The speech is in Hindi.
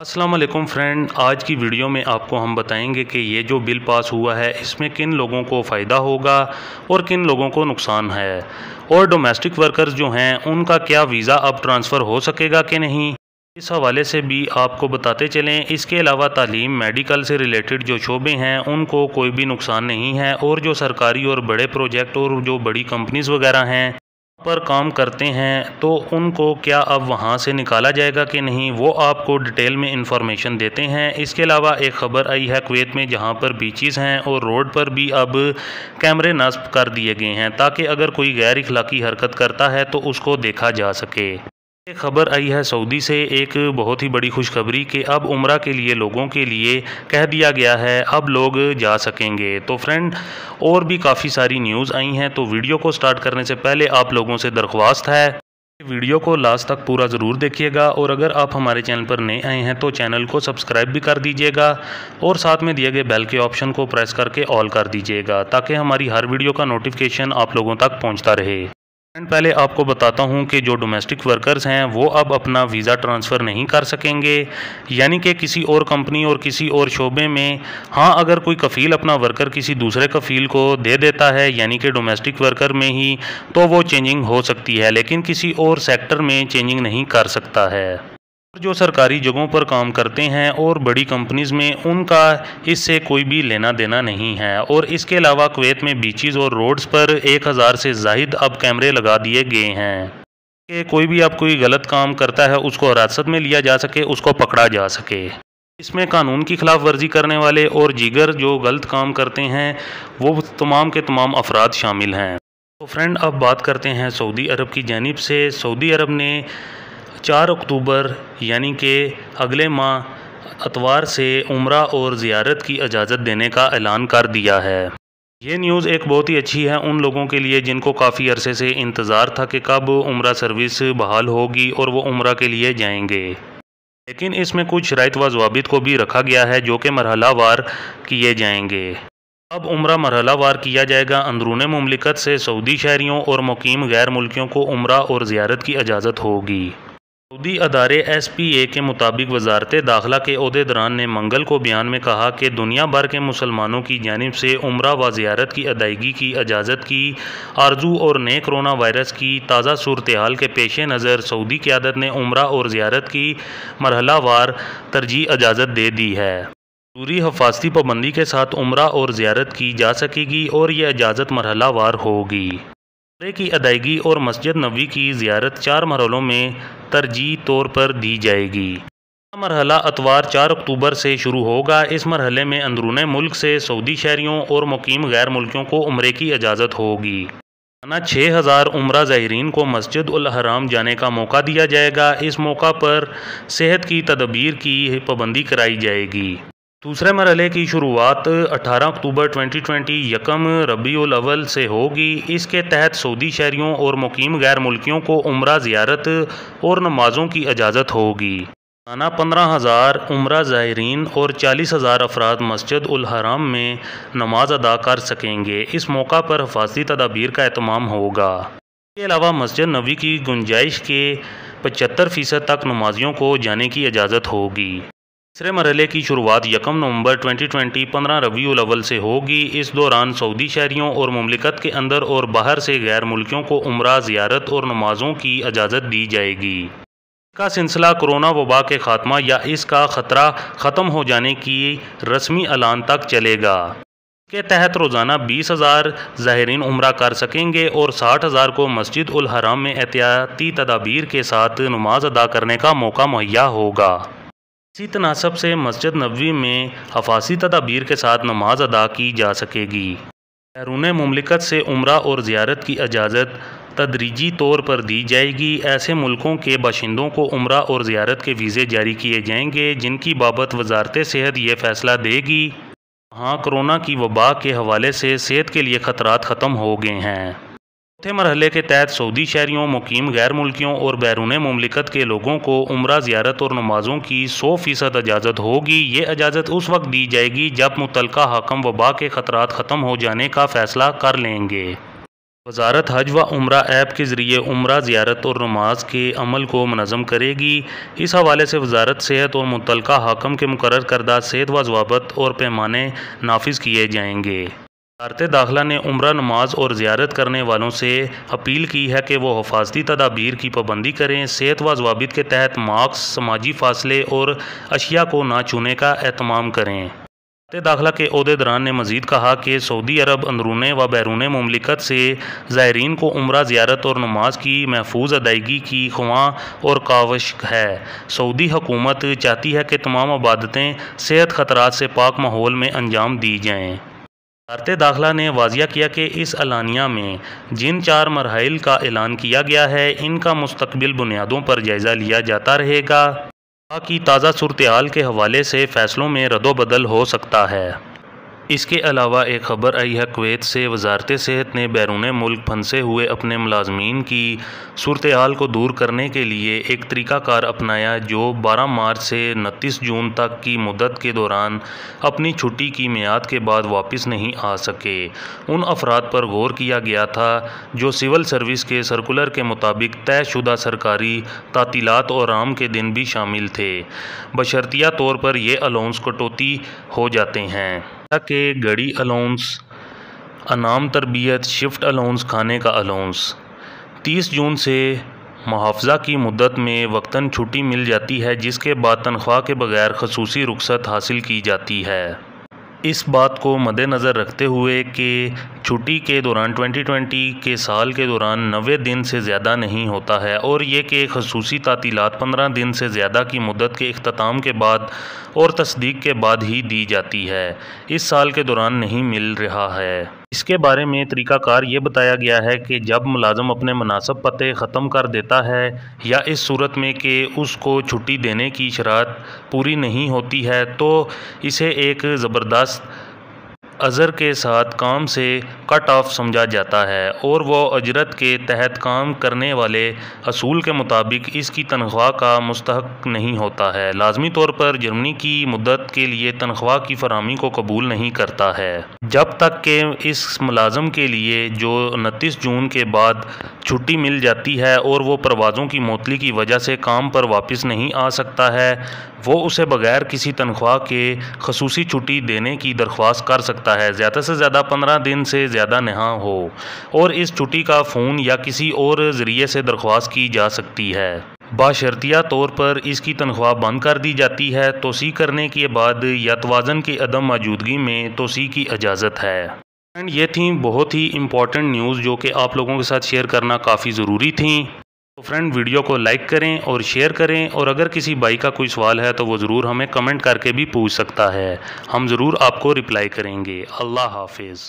वालेकुम फ्रेंड, आज की वीडियो में आपको हम बताएँगे कि ये जो बिल पास हुआ है, इसमें किन लोगों को फ़ायदा होगा और किन लोगों को नुकसान है। और डोमेस्टिक वर्कर्स जो हैं, उनका क्या वीज़ा अब ट्रांसफ़र हो सकेगा कि नहीं? इस हवाले से भी आपको बताते चलें, इसके अलावा तालीम मेडिकल से रिलेटेड जो शोबे हैं, उनको कोई भी नुकसान नहीं है और जो सरकारी और बड़े प्रोजेक्ट और जो बड़ी कंपनीज़ वगैरह हैं पर काम करते हैं तो उनको क्या अब वहाँ से निकाला जाएगा कि नहीं? वो आपको डिटेल में इंफॉर्मेशन देते हैं। इसके अलावा एक ख़बर आई है कुवैत में, जहाँ पर बीचेस हैं और रोड पर भी अब कैमरे नस्ब कर दिए गए हैं, ताकि अगर कोई गैर इखलाकी हरकत करता है तो उसको देखा जा सके। खबर आई है सऊदी से, एक बहुत ही बड़ी खुशखबरी कि अब उम्र के लिए, लोगों के लिए कह दिया गया है, अब लोग जा सकेंगे। तो फ्रेंड और भी काफ़ी सारी न्यूज़ आई हैं तो वीडियो को स्टार्ट करने से पहले आप लोगों से दरख्वास्त है वीडियो को लास्ट तक पूरा ज़रूर देखिएगा, और अगर आप हमारे चैनल पर नए आए हैं तो चैनल को सब्सक्राइब भी कर दीजिएगा, और साथ में दिए गए बेल के ऑप्शन को प्रेस करके ऑल कर दीजिएगा, ताकि हमारी हर वीडियो का नोटिफिकेशन आप लोगों तक पहुँचता रहे। एंड पहले आपको बताता हूँ कि जो डोमेस्टिक वर्कर्स हैं, वो अब अपना वीज़ा ट्रांसफ़र नहीं कर सकेंगे। यानी कि किसी और कंपनी और किसी और शोबे में हाँ अगर कोई कफ़ील अपना वर्कर किसी दूसरे कफ़ील को दे देता है, यानी कि डोमेस्टिक वर्कर में ही तो वो चेंजिंग हो सकती है, लेकिन किसी और सेक्टर में चेंजिंग नहीं कर सकता है। जो सरकारी जगहों पर काम करते हैं और बड़ी कंपनीज़ में, उनका इससे कोई भी लेना देना नहीं है। और इसके अलावा कुवैत में बीचेस और रोड्स पर एक हज़ार से जाहिद अब कैमरे लगा दिए गए हैं। कि कोई भी अब कोई गलत काम करता है, उसको हिरासत में लिया जा सके, उसको पकड़ा जा सके। इसमें कानून की खिलाफ वर्जी करने वाले और जीगर जो गलत काम करते हैं, वो तमाम के तमाम अफराद शामिल हैं। तो फ्रेंड, अब बात करते हैं सऊदी अरब की जानब से। सऊदी अरब ने चार अक्टूबर, यानी कि अगले माह अतवार से उम्र और ज़ियारत की इजाज़त देने का ऐलान कर दिया है। ये न्यूज़ एक बहुत ही अच्छी है उन लोगों के लिए जिनको काफ़ी अरसे से इंतज़ार था कि कब उम्र सर्विस बहाल होगी और वो उम्र के लिए जाएँगे। लेकिन इसमें कुछ शरात व जवाबित को भी रखा गया है जो कि मरहला वार किए जाएँगे। अब उम्र मरहला वार किया जाएगा। अंदरून ममलिकत से सऊदी शहरीों और मुकीम गैर मुल्कियों को उम्र और ज़्यारत की इजाज़त होगी। सऊदी अदारे एस पी ए के मुताबिक वजारत दाखिला के अहदेदारान ने मंगल को बयान में कहा कि दुनिया भर के मुसलमानों की जानब से उम्र व ज़ियारत की अदायगी की इजाज़त की, आरज़ू और नए कोरोना वायरस की ताज़ा सूरत हाल के पेश नज़र सऊदी क्यादत ने उम्र और ज़ियारत की मरहला वार तरजीह इजाज़त दे दी है। पूरी हफाजती पाबंदी के साथ उम्र और ज़ियारत की जा सकेगी और यह इजाज़त मरहला वार होगी। की अदायगी और मस्जिद नबी की ज़ियारत चार मरहलों में तरजीह तौर पर दी जाएगी। मरहला अतवार चार अक्टूबर से शुरू होगा। इस मरहले में अंदरून मुल्क से सऊदी शहरीों और मुकीम गैर मुल्कियों को उम्र की इजाज़त होगी। ना छः हज़ार उम्र ज़ाहरीन को मस्जिद हराम जाने का मौका दिया जाएगा। इस मौका पर सेहत की तदबीर की पाबंदी कराई जाएगी। दूसरे मरहले की शुरुआत 18 अक्टूबर 2020 यकम रबी अव्वल से होगी। इसके तहत सऊदी शहरीों और मुकीम गैर मुल्कियों को उम्र ज़ियारत और नमाज़ों की इजाज़त होगी। आना पंद्रह हज़ार, उम्र ज़ायरीन और चालीस हज़ार अफराद मस्जिद उल हराम में नमाज़ अदा कर सकेंगे। इस मौका पर हफाजती तदाबीर का अहतमाम होगा। इसके अलावा मस्जिद नबी की गुंजाइश के पचहत्तर फ़ीसद तक नमाजियों को जाने की इजाज़त होगी। तीसरे मरहले की शुरुआत यकम नवंबर 2020 पंद्रह रबी अव्वल से होगी। इस दौरान सऊदी शहरीों और ममलिकत के अंदर और बाहर से गैर मुल्कियों को उम्र, ज़ियारत और नमाज़ों की इजाज़त दी जाएगी। इसका सिलसिला कोरोना वबा के ख़ात्मा या इसका ख़तरा ख़त्म हो जाने की रस्मी ऐलान तक चलेगा। के तहत रोज़ाना बीस हज़ार ज़ाहरीन उम्र कर सकेंगे और साठ हज़ार को मस्जिद उल हराम में एहतियाती तदाबीर के साथ नमाज़ अदा करने का मौका मुहैया होगा। इसी तनासब से मस्जिद नबी में हफासी तदाबीर के साथ नमाज़ अदा की जा सकेगी। बैरून ममलिकत से उम्र और ज़्यारत की इजाज़त तदरीजी तौर पर दी जाएगी। ऐसे मुल्कों के बाशिंदों को उम्र और ज़्यारत के वीज़े जारी किए जाएँगे, जिनकी बाबत वजारत सेहत ये फ़ैसला देगी। हाँ कोरोना की वबा के हवाले से सेहत के लिए ख़तरात ख़त्म हो गए हैं। चौथे मरहले के तहत सऊदी शहरीों मुकीम, गैर मुल्कियों और बैरून ममलिकत के लोगों को उम्र, ज़्यारत और नमाज़ों की सौ फ़ीसद इजाज़त होगी। ये इजाज़त उस वक्त दी जाएगी जब मुतल हकम वबा के ख़तरात ख़त्म हो जाने का फ़ैसला कर लेंगे। वजारत हज व उम्र ऐप के ज़रिए उम्र, ज़्यारत और नमाज़ के अमल को मनज़म करेगी। इस हवाले से वजारत, सेहत और मुतल हाकम के मुकर करदा सेहत व जवाबत और पैमाने नाफिज किए जाएँगे। वजारत दाखिला ने उम्र नमाज़ और ज़्यारत करने वालों से अपील की है कि वह हफाजती तदाबीर की पाबंदी करें, सेहत व जवाबित के तहत मास्क, समाजी फासले और अशिया को ना छूने का अहतमाम करें। दाखिला के अहदेदारान ने मजीद कहा कि सऊदी अरब, अंदरून व बैरून ममलिकत से ज़ायरीन को उम्र, ज़्यारत और नमाज़ की महफूज अदायगी की ख्वा और कावश है। सऊदी हुकूमत चाहती है कि तमाम आबादतें सेहत ख़तरात से पाक माहौल में अंजाम दी जाएँ। वजारत दाखिला ने वाजिया किया कि इस अलानिया में जिन चार मरहल का ऐलान किया गया है, इनका मुस्तबिल बुनियादों पर जायज़ा लिया जाता रहेगा। की ताज़ा सूरत के हवाले से फ़ैसलों में रदोबदल हो सकता है। इसके अलावा एक ख़बर आई है, कुवैत से वजारत सेहत ने बैरून मुल्क फंसे हुए अपने मुलाजमीन की सूरत हाल को दूर करने के लिए एक तरीक़ाकार अपनाया जो 12 मार्च से उनतीस जून तक की मुदत के दौरान अपनी छुट्टी की मियाद के बाद वापस नहीं आ सके। उन अफराद पर गौर किया गया था, जो सिविल सर्विस के सर्कुलर के मुताबिक तयशुदा सरकारी तातीलत और आराम के दिन भी शामिल थे। बशर्तिया तौर पर यह अलाउंस कटौती हो जाते हैं। के गड़ी अलाउंस अनाम तरबियत शिफ्ट अलाउंस खाने का अलाउंस तीस जून से मुहाफ़ा की मुद्दत में वक्ता छुट्टी मिल जाती है, जिसके बाद तनख्वाह के बगैर खसूसी रुख्सत हासिल की जाती है। इस बात को मद्देनज़र रखते हुए कि छुट्टी के दौरान 2020 के साल के दौरान नबे दिन से ज़्यादा नहीं होता है और ये कि खसूसी तातीलत पंद्रह दिन से ज़्यादा की मुद्दत के अख्ताम के बाद और तस्दीक के बाद ही दी जाती है। इस साल के दौरान नहीं मिल रहा है। इसके बारे में तरीक़ाकार ये बताया गया है कि जब मुलाजम अपने मुनासब पते ख़त्म कर देता है या इस सूरत में कि उसको छुट्टी देने की शरात पूरी नहीं होती है तो इसे एक ज़बरदस्त अज़र के साथ काम से कट ऑफ़ समझा जाता है और वह अजरत के तहत काम करने वाले असूल के मुताबिक इसकी तनख्वाह का मुस्तक नहीं होता है। लाजमी तौर पर जर्मनी की मुद्दत के लिए तनख्वाह की फरहमी को कबूल नहीं करता है। जब तक के इस मुलाजम के लिए जो उनतीस जून के बाद छुट्टी मिल जाती है और वो परवाज़ों की मोतली की वजह से काम पर वापस नहीं आ सकता है, वो उसे बगैर किसी तनख्वाह के खसूसी छुट्टी देने की दरख्वास्त कर सकता है, ज़्यादा से ज़्यादा पंद्रह दिन से ज़्यादा नहा हो, और इस छुट्टी का फ़ोन या किसी और ज़रिए से दरख्वास्त की जा सकती है। बाशर्तिया तौर पर इसकी तनख्वाह बंद कर दी जाती है, तोसी करने के बाद या तोज़न की अदम मौजूदगी में तोसी की इजाज़त है। एंड ये थी बहुत ही इंपॉर्टेंट न्यूज़ जो कि आप लोगों के साथ शेयर करना काफ़ी ज़रूरी थी। तो फ्रेंड वीडियो को लाइक करें और शेयर करें और अगर किसी भाई का कोई सवाल है तो वो ज़रूर हमें कमेंट करके भी पूछ सकता है। हम ज़रूर आपको रिप्लाई करेंगे। अल्लाह हाफिज़।